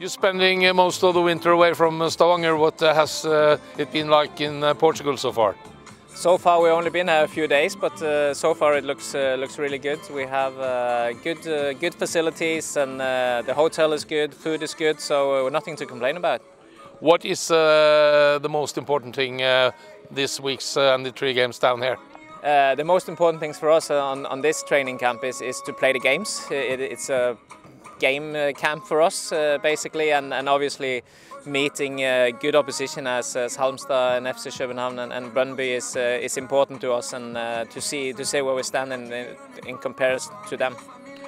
You're spending uh, most of the winter away from uh, Stavanger. What uh, has it been like in Portugal so far? So far we've only been here a few days, but uh, so far it looks uh, looks really good. We have uh, good good facilities and the hotel is good, food is good, so nothing to complain about. What is uh, the most important thing this week's and the three games down here? The most important things for us on, on this training camp is, is to play the games. It, it's a game uh, camp for us uh, basically, and, and obviously meeting uh, good opposition as, as Halmstad and FC København and, and Brøndby is uh, is important to us, and uh, to see to see where we stand in, in, in comparison to them.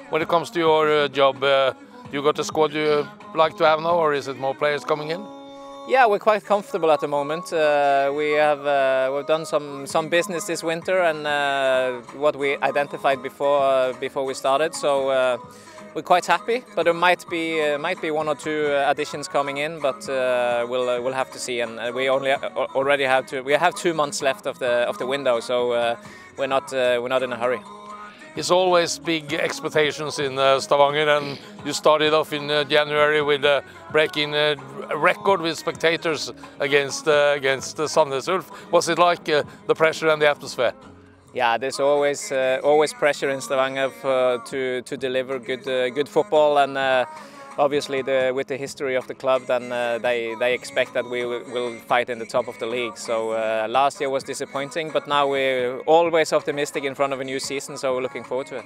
When it comes to your uh, job, uh, you got a squad you like to have now, or is it more players coming in? Yeah, we're quite comfortable at the moment. Uh, we have uh, we've done some some business this winter, and uh, what we identified before uh, before we started. So uh, we're quite happy. But there might be uh, might be one or two uh, additions coming in, but uh, we'll uh, we'll have to see. And uh, we only al- already have to we have two months left of the of the window, so uh, we're not uh, we're not in a hurry. It's always big expectations in uh, Stavanger, and you started off in uh, January with uh, breaking a record with spectators against uh, against uh, Sandnes Ulf. Was it like uh, the pressure and the atmosphere? Yeah, there's always uh, always pressure in Stavanger for, to to deliver good uh, good football, and uh, obviously the, with the history of the club, then uh, they they expect that we will, will fight in the top of the league. So uh, last year was disappointing, but now we're always optimistic in front of a new season, so we're looking forward to it.